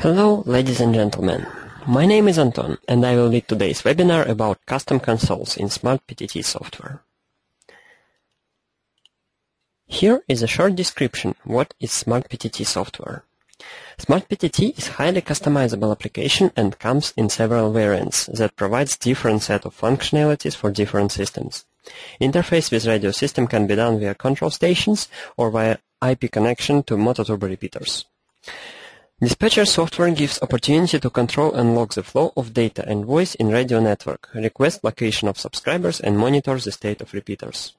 Hello, ladies and gentlemen. My name is Anton, and I will lead today's webinar about custom consoles in Smart PTT software. Here is a short description what is Smart PTT software. Smart PTT is highly customizable application and comes in several variants that provides different set of functionalities for different systems. Interface with radio system can be done via control stations or via IP connection to MOTOTRBO repeaters. Dispatcher software gives opportunity to control and log the flow of data and voice in radio network, request location of subscribers and monitor the state of repeaters.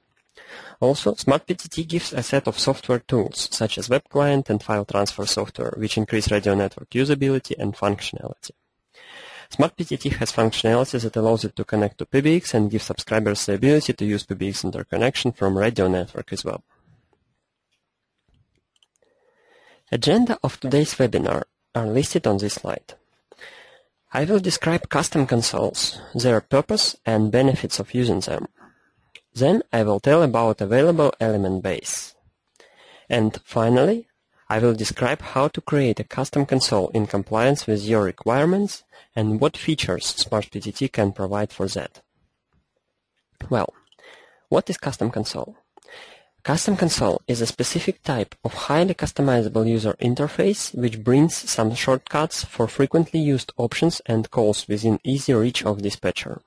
Also, SmartPTT gives a set of software tools, such as web client and file transfer software, which increase radio network usability and functionality. SmartPTT has functionality that allows it to connect to PBX and give subscribers the ability to use PBX interconnection from radio network as well. Agenda of today's webinar are listed on this slide. I will describe custom consoles, their purpose and benefits of using them. Then I will tell about available element base. And finally, I will describe how to create a custom console in compliance with your requirements and what features SmartPTT can provide for that. Well, what is custom console? Custom Console is a specific type of highly customizable user interface which brings some shortcuts for frequently used options and calls within easy reach of dispatcher.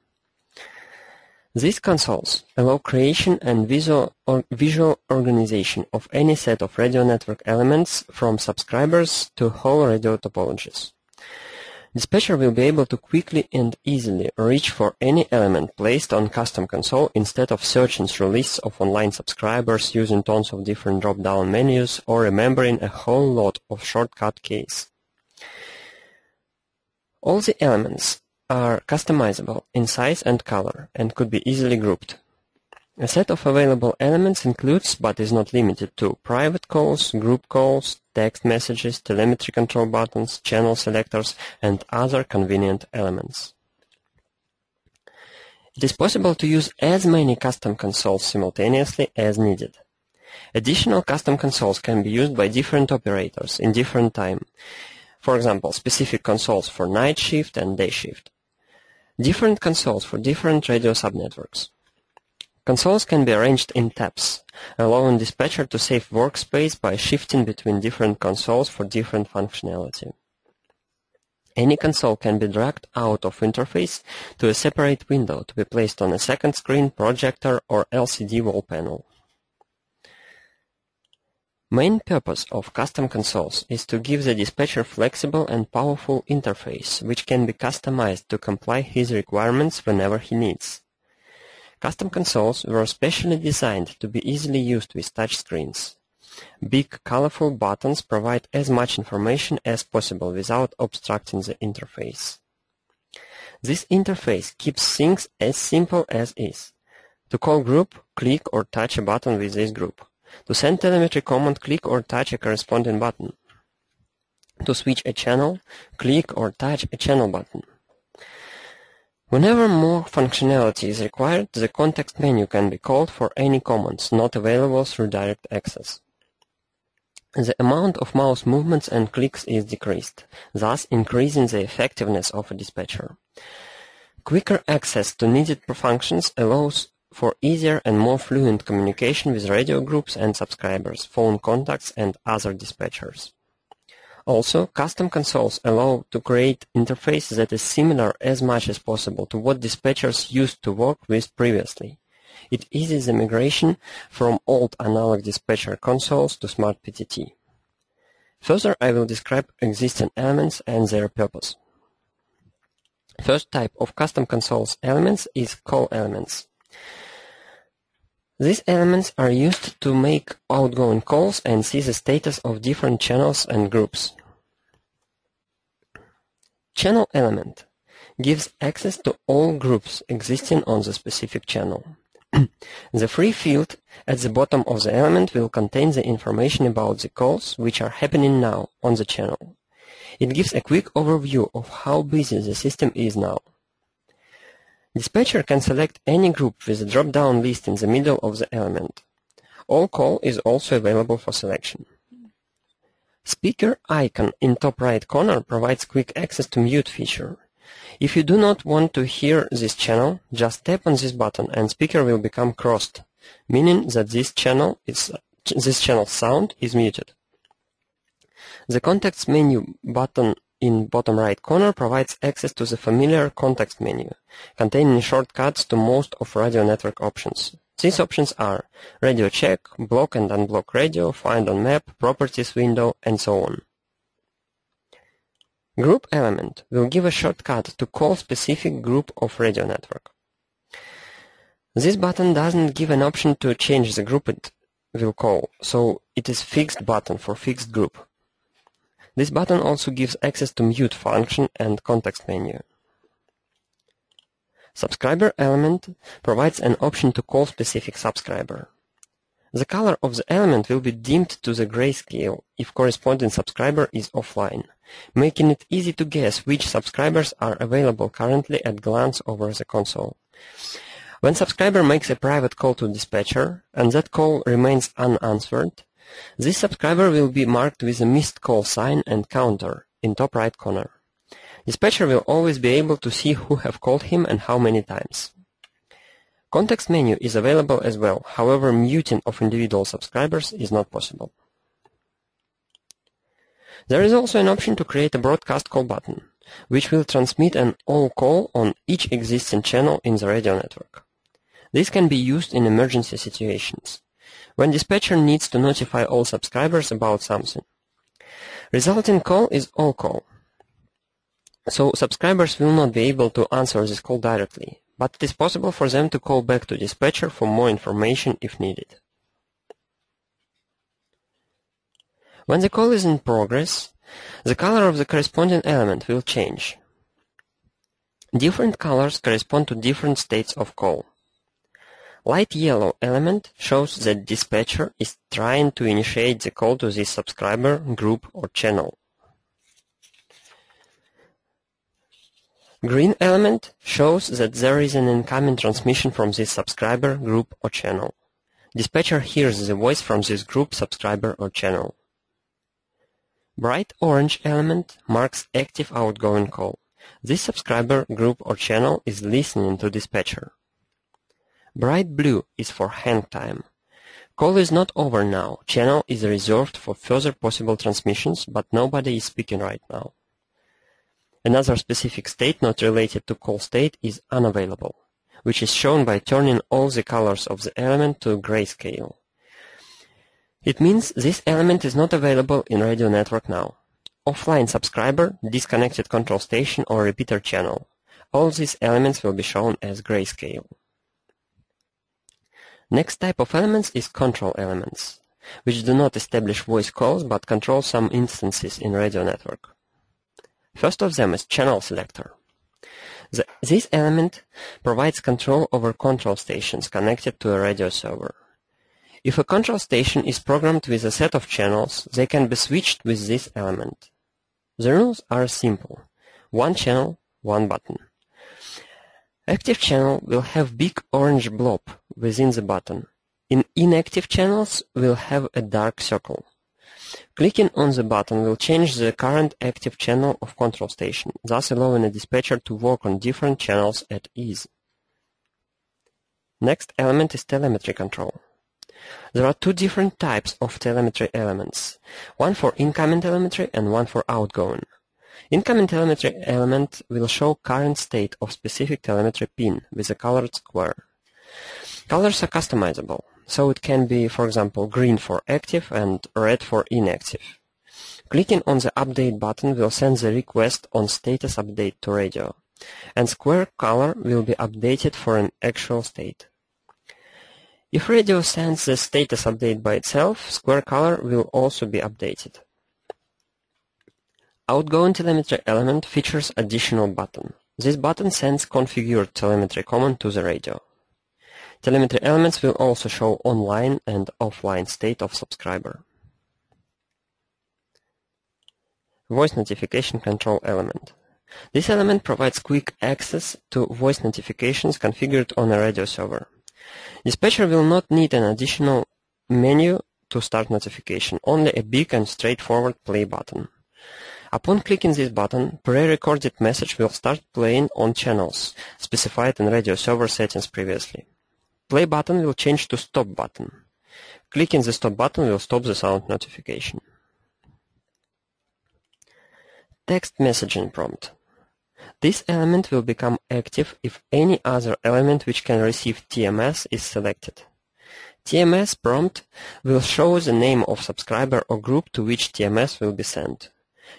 These consoles allow creation and visual, or visual organization of any set of radio network elements from subscribers to whole radio topologies. Dispatcher will be able to quickly and easily reach for any element placed on custom console instead of searching through lists of online subscribers using tons of different drop-down menus or remembering a whole lot of shortcut keys. All the elements are customizable in size and color and could be easily grouped. A set of available elements includes, but is not limited to, private calls, group calls, text messages, telemetry control buttons, channel selectors, and other convenient elements. It is possible to use as many custom consoles simultaneously as needed. Additional custom consoles can be used by different operators in different time. For example, specific consoles for night shift and day shift. Different consoles for different radio subnetworks. Consoles can be arranged in tabs, allowing dispatcher to save workspace by shifting between different consoles for different functionality. Any console can be dragged out of interface to a separate window to be placed on a second screen, projector, or LCD wall panel. Main purpose of custom consoles is to give the dispatcher flexible and powerful interface which can be customized to comply his requirements whenever he needs. Custom consoles were specially designed to be easily used with touchscreens. Big, colorful buttons provide as much information as possible without obstructing the interface. This interface keeps things as simple as is. To call group, click or touch a button with this group. To send telemetry command, click or touch a corresponding button. To switch a channel, click or touch a channel button. Whenever more functionality is required, the context menu can be called for any commands not available through direct access. The amount of mouse movements and clicks is decreased, thus increasing the effectiveness of a dispatcher. Quicker access to needed functions allows for easier and more fluent communication with radio groups and subscribers, phone contacts, and other dispatchers. Also, custom consoles allow to create interface that is similar as much as possible to what dispatchers used to work with previously. It eases the migration from old analog dispatcher consoles to Smart PTT. Further, I will describe existing elements and their purpose. First type of custom consoles elements is call elements. These elements are used to make outgoing calls and see the status of different channels and groups. Channel element gives access to all groups existing on the specific channel. the free field at the bottom of the element will contain the information about the calls which are happening now on the channel. It gives a quick overview of how busy the system is now. Dispatcher can select any group with a drop-down list in the middle of the element. All call is also available for selection. Speaker icon in top right corner provides quick access to mute feature. If you do not want to hear this channel, just tap on this button and speaker will become crossed, meaning that this channel is this channel sound is muted. The context menu button in bottom right corner provides access to the familiar context menu, containing shortcuts to most of radio network options. These options are radio check, block and unblock radio, find on map, properties window, and so on. Group element will give a shortcut to call specific group of radio network. This button doesn't give an option to change the group it will call, so it is fixed button for fixed group. This button also gives access to mute function and context menu. Subscriber element provides an option to call specific subscriber. The color of the element will be dimmed to the grayscale if corresponding subscriber is offline, making it easy to guess which subscribers are available currently at glance over the console. When subscriber makes a private call to dispatcher and that call remains unanswered, this subscriber will be marked with a missed call sign and counter in top right corner. Dispatcher will always be able to see who have called him and how many times. Context menu is available as well, however muting of individual subscribers is not possible. There is also an option to create a broadcast call button, which will transmit an all call on each existing channel in the radio network. This can be used in emergency situations, when dispatcher needs to notify all subscribers about something. Resulting call is all call, so subscribers will not be able to answer this call directly, but it is possible for them to call back to dispatcher for more information if needed. When the call is in progress, the color of the corresponding element will change. Different colors correspond to different states of call. Light yellow element shows that dispatcher is trying to initiate the call to this subscriber, group, or channel. Green element shows that there is an incoming transmission from this subscriber, group or channel. Dispatcher hears the voice from this group, subscriber or channel. Bright orange element marks active outgoing call. This subscriber, group or channel is listening to dispatcher. Bright blue is for hang time. Call is not over now. Channel is reserved for further possible transmissions, but nobody is speaking right now. Another specific state not related to call state is unavailable, which is shown by turning all the colors of the element to grayscale. It means this element is not available in radio network now. Offline subscriber, disconnected control station or repeater channel. All these elements will be shown as grayscale. Next type of elements is control elements, which do not establish voice calls but control some instances in radio network. First of them is channel selector. The, this element provides control over control stations connected to a radio server. If a control station is programmed with a set of channels, they can be switched with this element. The rules are simple. One channel, one button. Active channel will have big orange blob within the button. In inactive channels will have a dark circle. Clicking on the button will change the current active channel of control station, thus allowing a dispatcher to work on different channels at ease. Next element is telemetry control. There are two different types of telemetry elements, one for incoming telemetry and one for outgoing. Incoming telemetry element will show current state of specific telemetry pin with a colored square. Colors are customizable so it can be, for example, green for active and red for inactive. Clicking on the update button will send the request on status update to radio, and square color will be updated for an actual state. If radio sends the status update by itself, square color will also be updated. Outgoing telemetry element features additional button. This button sends configured telemetry command to the radio. Telemetry elements will also show online and offline state of subscriber. Voice notification control element. This element provides quick access to voice notifications configured on a radio server. Dispatcher will not need an additional menu to start notification, only a big and straightforward play button. Upon clicking this button, pre-recorded message will start playing on channels specified in radio server settings previously. Play button will change to stop button. Clicking the stop button will stop the sound notification. Text messaging prompt. This element will become active if any other element which can receive TMS is selected. TMS prompt will show the name of subscriber or group to which TMS will be sent.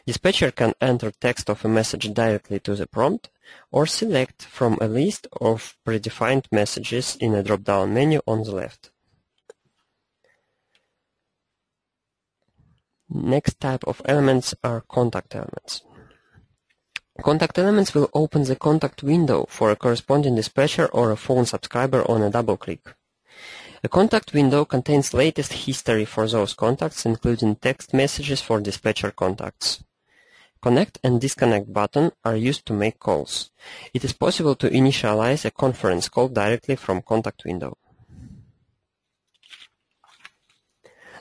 Dispatcher can enter text of a message directly to the prompt or select from a list of predefined messages in a drop-down menu on the left. Next type of elements are contact elements. Contact elements will open the contact window for a corresponding dispatcher or a phone subscriber on a double click. A contact window contains latest history for those contacts, including text messages for dispatcher contacts. Connect and disconnect button are used to make calls. It is possible to initialize a conference call directly from contact window.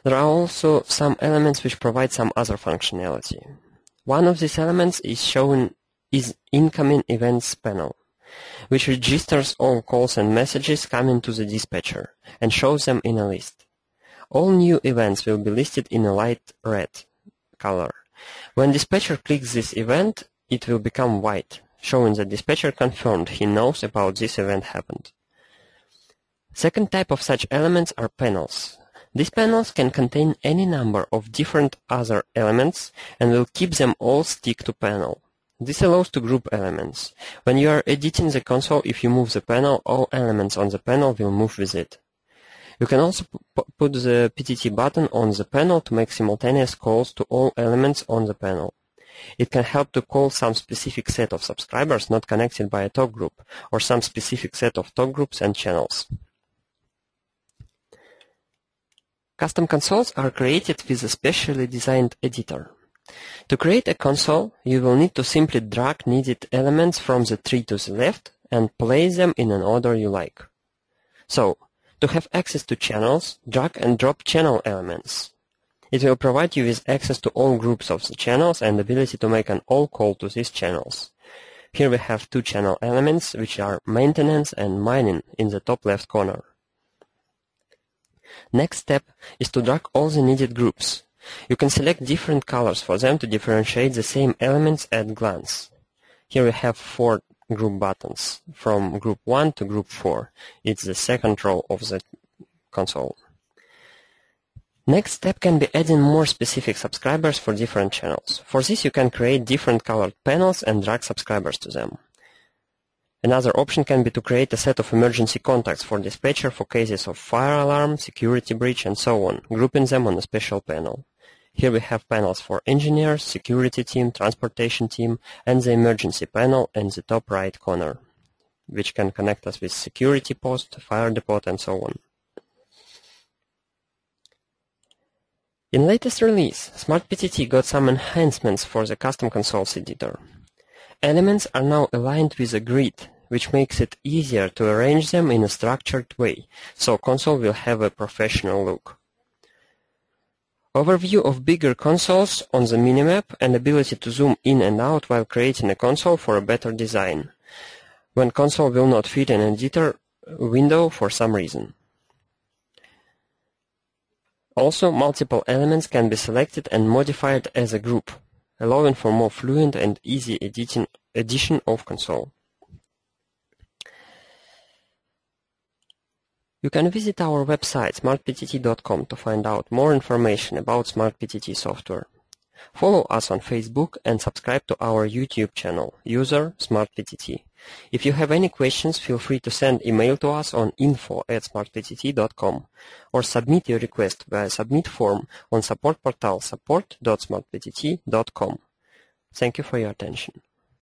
There are also some elements which provide some other functionality. One of these elements is shown is incoming events panel which registers all calls and messages coming to the dispatcher and shows them in a list. All new events will be listed in a light red color. When dispatcher clicks this event, it will become white, showing that dispatcher confirmed he knows about this event happened. Second type of such elements are panels. These panels can contain any number of different other elements and will keep them all stick to panel. This allows to group elements. When you are editing the console, if you move the panel, all elements on the panel will move with it. You can also put the PTT button on the panel to make simultaneous calls to all elements on the panel. It can help to call some specific set of subscribers not connected by a talk group, or some specific set of talk groups and channels. Custom consoles are created with a specially designed editor. To create a console, you will need to simply drag needed elements from the tree to the left and place them in an order you like. So, to have access to channels, drag and drop channel elements. It will provide you with access to all groups of the channels and ability to make an all call to these channels. Here we have two channel elements which are maintenance and mining in the top left corner. Next step is to drag all the needed groups. You can select different colors for them to differentiate the same elements at glance. Here we have four group buttons, from group 1 to group 4. It's the second row of the console. Next step can be adding more specific subscribers for different channels. For this you can create different colored panels and drag subscribers to them. Another option can be to create a set of emergency contacts for dispatcher for cases of fire alarm, security breach and so on, grouping them on a special panel. Here we have panels for engineers, security team, transportation team, and the emergency panel in the top right corner, which can connect us with security post, fire depot, and so on. In latest release, SmartPTT got some enhancements for the custom consoles editor. Elements are now aligned with a grid, which makes it easier to arrange them in a structured way, so console will have a professional look. Overview of bigger consoles on the minimap and ability to zoom in and out while creating a console for a better design, when console will not fit an editor window for some reason. Also, multiple elements can be selected and modified as a group, allowing for more fluent and easy editing, edition of console. You can visit our website smartptt.com to find out more information about SmartPTT software. Follow us on Facebook and subscribe to our YouTube channel, user SmartPTT. If you have any questions, feel free to send email to us on info at smartptt.com or submit your request via submit form on support portal support.smartptt.com. Thank you for your attention.